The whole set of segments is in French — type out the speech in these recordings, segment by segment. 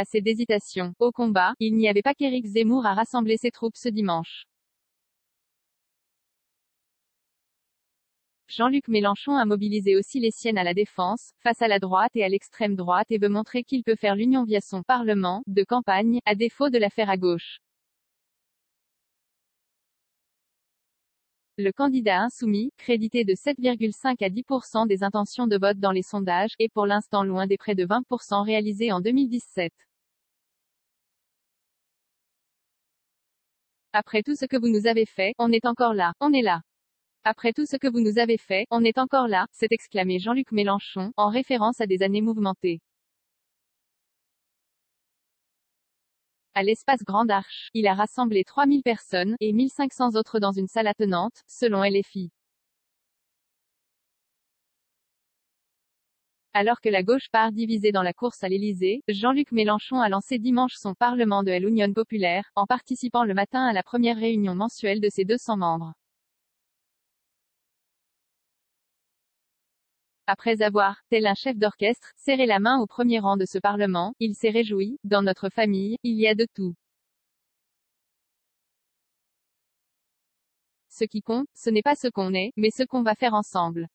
Assez d'hésitation. Au combat, il n'y avait pas qu'Éric Zemmour à rassembler ses troupes ce dimanche. Jean-Luc Mélenchon a mobilisé aussi les siennes à la défense, face à la droite et à l'extrême droite et veut montrer qu'il peut faire l'union via son parlement, de campagne, à défaut de la faire à gauche. Le candidat insoumis, crédité de 7,5 à 10% des intentions de vote dans les sondages, est pour l'instant loin des près de 20% réalisés en 2017. Après tout ce que vous nous avez fait, on est encore là, on est là. Après tout ce que vous nous avez fait, on est encore là, s'est exclamé Jean-Luc Mélenchon, en référence à des années mouvementées. À l'espace Grande Arche, il a rassemblé 3000 personnes, et 1500 autres dans une salle attenante, selon LFI. Alors que la gauche part divisée dans la course à l'Élysée, Jean-Luc Mélenchon a lancé dimanche son Parlement de l'Union populaire, en participant le matin à la première réunion mensuelle de ses 200 membres. Après avoir, tel un chef d'orchestre, serré la main au premier rang de ce Parlement, il s'est réjoui, dans notre famille, il y a de tout. Ce qui compte, ce n'est pas ce qu'on est, mais ce qu'on va faire ensemble.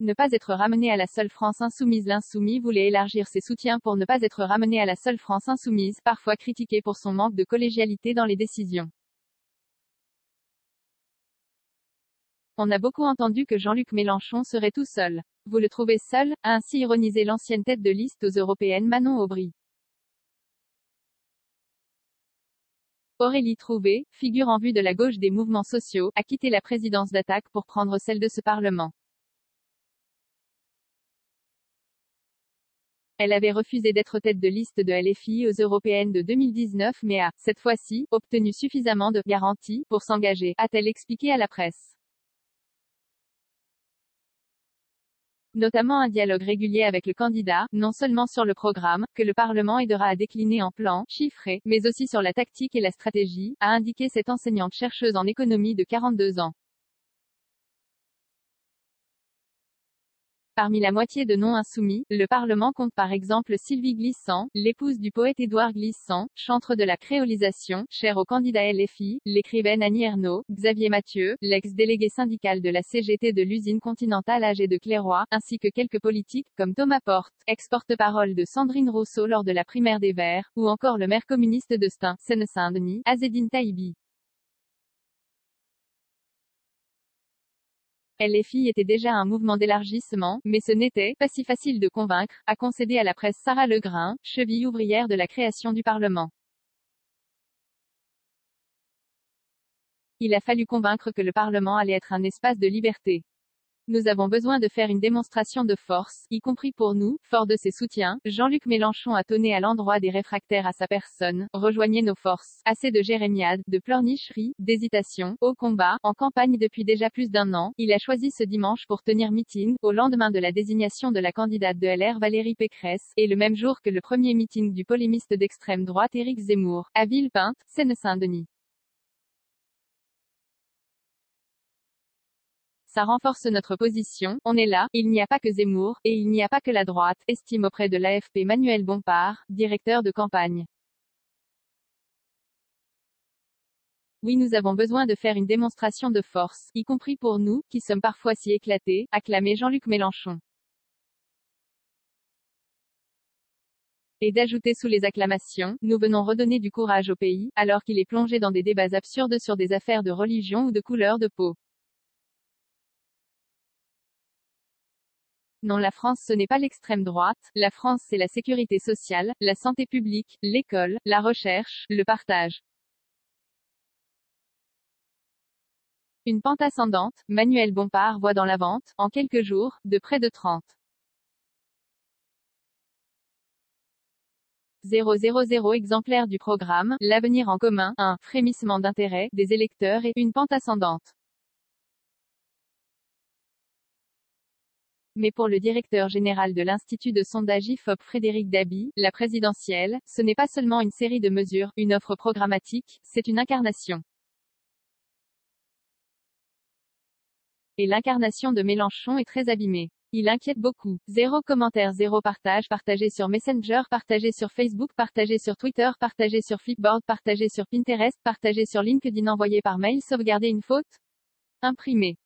Ne pas être ramené à la seule France insoumise L'insoumis voulait élargir ses soutiens pour ne pas être ramené à la seule France insoumise, parfois critiqué pour son manque de collégialité dans les décisions. On a beaucoup entendu que Jean-Luc Mélenchon serait tout seul. Vous le trouvez seul? a ainsi ironisé l'ancienne tête de liste aux européennes Manon Aubry. Aurélie Trouvé, figure en vue de la gauche des mouvements sociaux, a quitté la présidence d'attaque pour prendre celle de ce Parlement. Elle avait refusé d'être tête de liste de LFI aux européennes de 2019 mais a, cette fois-ci, obtenu suffisamment de garanties pour s'engager, a-t-elle expliqué à la presse. notamment un dialogue régulier avec le candidat, non seulement sur le programme, que le Parlement aidera à décliner en plan, chiffré, mais aussi sur la tactique et la stratégie, a indiqué cette enseignante chercheuse en économie de 42 ans. Parmi la moitié de non-insoumis, le Parlement compte par exemple Sylvie Glissant, l'épouse du poète Édouard Glissant, chantre de la créolisation, cher au candidat LFI, l'écrivaine Annie Ernaux, Xavier Mathieu, l'ex-délégué syndical de la CGT de l'usine continentale âgée de Clairoy, ainsi que quelques politiques, comme Thomas Porte, ex-porte-parole de Sandrine Rousseau lors de la primaire des Verts, ou encore le maire communiste de Stein, Seine-Saint-Denis, Azedine Taïbi. LFI était déjà un mouvement d'élargissement, mais ce n'était pas si facile de convaincre, a concédé à la presse Sarah Legrain, cheville ouvrière de la création du Parlement. Il a fallu convaincre que le Parlement allait être un espace de liberté. Nous avons besoin de faire une démonstration de force, y compris pour nous, fort de ses soutiens. Jean-Luc Mélenchon a tonné à l'endroit des réfractaires à sa personne. Rejoignez nos forces. Assez de jérémiades, de pleurnicheries, d'hésitations, au combat, en campagne depuis déjà plus d'un an. Il a choisi ce dimanche pour tenir meeting, au lendemain de la désignation de la candidate de LR Valérie Pécresse, et le même jour que le premier meeting du polémiste d'extrême droite Éric Zemmour, à Villepinte, Seine-Saint-Denis. Ça renforce notre position, on est là, il n'y a pas que Zemmour, et il n'y a pas que la droite, estime auprès de l'AFP Manuel Bompard, directeur de campagne. Oui nous avons besoin de faire une démonstration de force, y compris pour nous, qui sommes parfois si éclatés, acclamé Jean-Luc Mélenchon. Et d'ajouter sous les acclamations, nous venons redonner du courage au pays, alors qu'il est plongé dans des débats absurdes sur des affaires de religion ou de couleur de peau. Non la France ce n'est pas l'extrême droite, la France c'est la sécurité sociale, la santé publique, l'école, la recherche, le partage. Une pente ascendante, Manuel Bompard voit dans la vente, en quelques jours, de près de 30. 000 exemplaires du programme, l'avenir en commun, un frémissement d'intérêt, des électeurs et une pente ascendante. Mais pour le directeur général de l'Institut de sondage IFOP Frédéric Dabi, la présidentielle, ce n'est pas seulement une série de mesures, une offre programmatique, c'est une incarnation. Et l'incarnation de Mélenchon est très abîmée. Il inquiète beaucoup. Zéro commentaire, zéro partage, partagé sur Messenger, partagé sur Facebook, partagé sur Twitter, partagé sur Flipboard, partagé sur Pinterest, partagé sur LinkedIn, envoyé par mail, sauvegarder une faute. Imprimé.